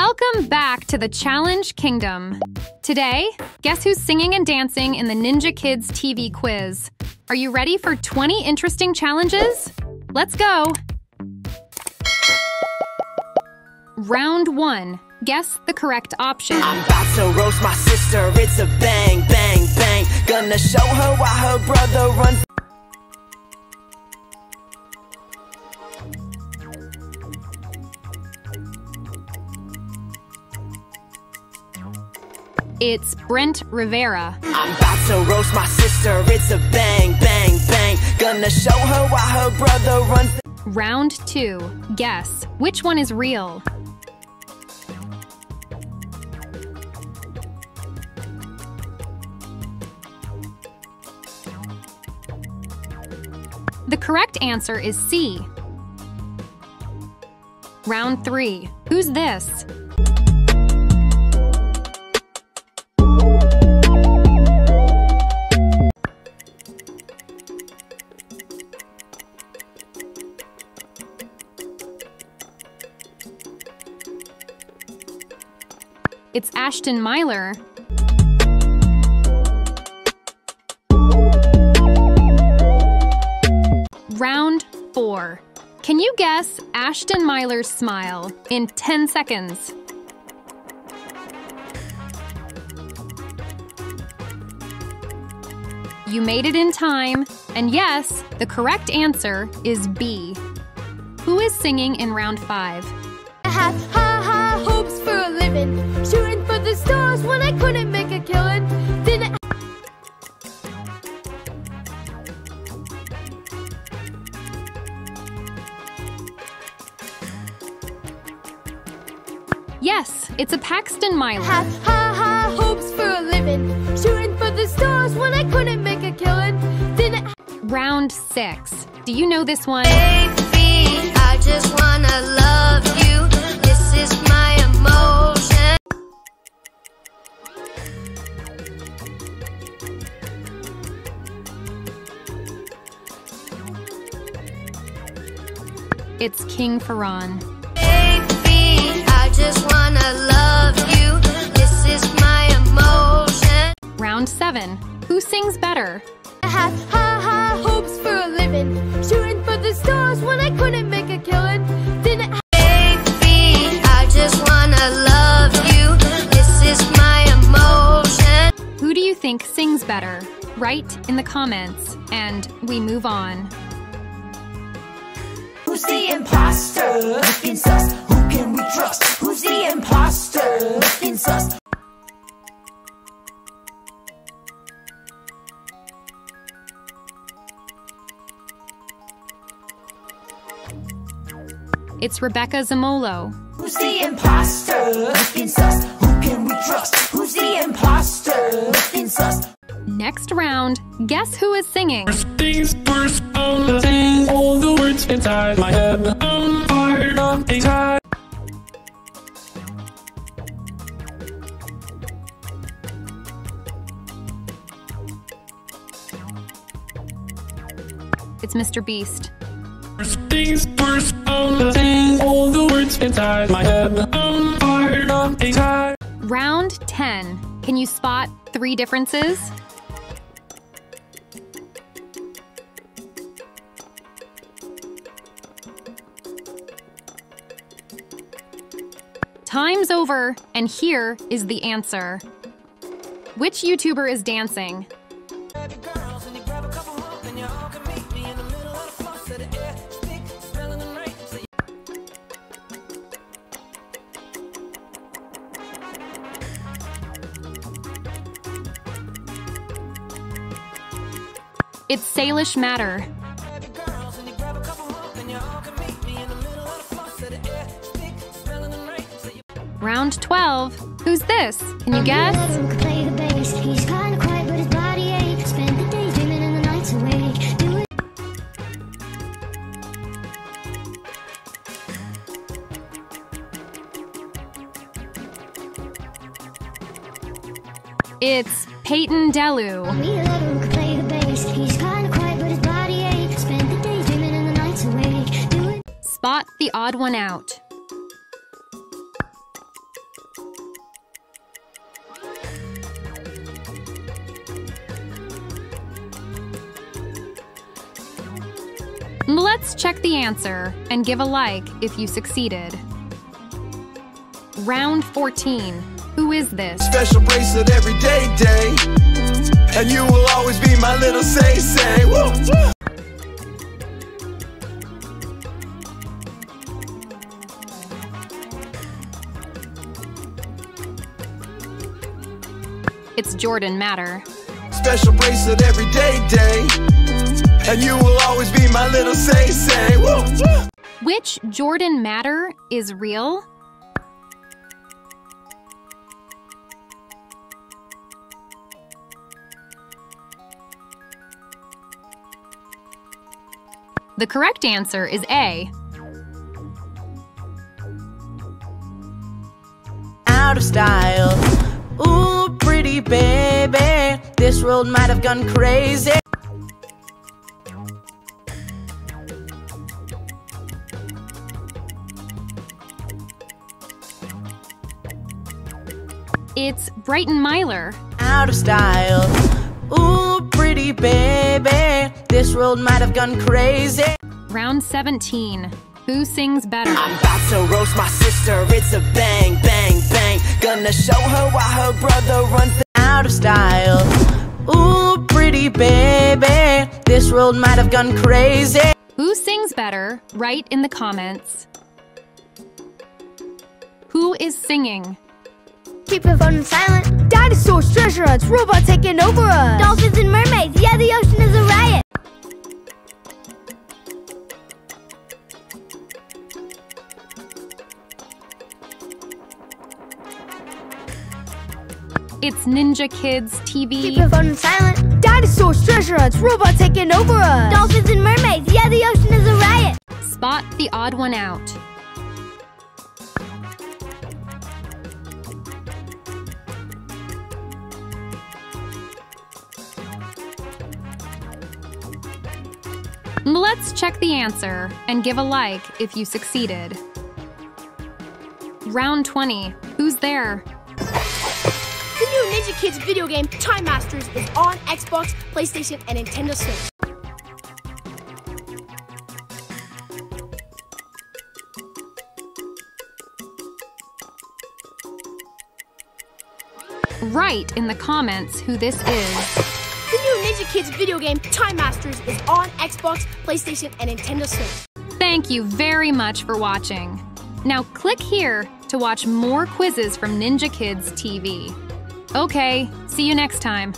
Welcome back to the Challenge Kingdom. Today, guess who's singing and dancing in the Ninja Kidz TV quiz? Are you ready for 20 interesting challenges? Let's go! Round 1. Guess the correct option. I'm about to roast my sister, it's a bang, bang, bang. Gonna show her why her brother runs. It's Brent Rivera. I'm about to roast my sister, it's a bang, bang, bang. Gonna show her why her brother runs. Round 2. Guess which one is real? The correct answer is C. Round 3. Who's this? It's Ashton Myler. Round 4. Can you guess Ashton Myler's smile in 10 seconds? You made it in time, and yes, the correct answer is B. Who is singing in round 5? Living. Shooting for the stars when I couldn't make a killing. Didn't Yes, it's a Paxton Myler. have high, high hopes for a living. Shooting for the stars when I couldn't make a killing. Didn't Round 6. Do you know this one? Baby, I just wanna love you. This is my emotion. Is my emotion. Round 7. Who sings better? I had high, high hopes for a living. Shooting for the stars when I couldn't make a killing. Didn't Baby, I just wanna love you. This is my emotion. Who do you think sings better? Write in the comments, and we move on. Who's the imposter? Looking sus, who can we trust? Who's the imposter? Looking sus. It's Rebecca Zamolo. Who's the imposter? Looking sus, who can we trust? Who's the imposter? Looking sus. Next round, guess who is singing? things first. I'm saying all the words inside my head. I'm fired up inside. It's Mr. Beast. First Things first. I'm saying all the words inside my head. I'm fired up inside. Round 10. Can you spot three differences? Time's over, and here is the answer. Which YouTuber is dancing? It's Salish Matter. Spend the days dreaming and the nights awake. Do it. Spot the odd one out. Let's check the answer and give a like if you succeeded. Round 14. Who is this? Special bracelet every day, day. And you will always be my little say, say. Woo! It's Jordan Matter. Special bracelet every day, day. And you will always be my little say, say. Woo! Which Jordan Matter is real? The correct answer is A. out of style. Ooh, pretty baby, this world might have gone crazy. It's Bryton Myler. Out of style. Ooh, pretty baby, this world might have gone crazy. Round 17. Who sings better? I'm about to roast my sister, it's a bang, bang, bang. Gonna show her why her brother runs the Out of style. Ooh, pretty baby, this world might have gone crazy. Who sings better? Write in the comments. Who is singing? Keep your phone silent. Dinosaurs, treasure hunts, robots taking over us. Dolphins and mermaids, yeah, the ocean is a It's Ninja Kidz TV. Keep your phone silent. Dinosaurs, treasure hunts, robots taking over us. Dolphins and mermaids, yeah, the ocean is a riot. Spot the odd one out. Let's check the answer and give a like if you succeeded. Round 20. Who's there? The new Ninja Kidz video game Time Masters is on Xbox, PlayStation, and Nintendo Switch. Write in the comments who this is. The new Ninja Kidz video game Time Masters is on Xbox, PlayStation, and Nintendo Switch. Thank you very much for watching. Now click here to watch more quizzes from Ninja Kidz TV. Okay, see you next time.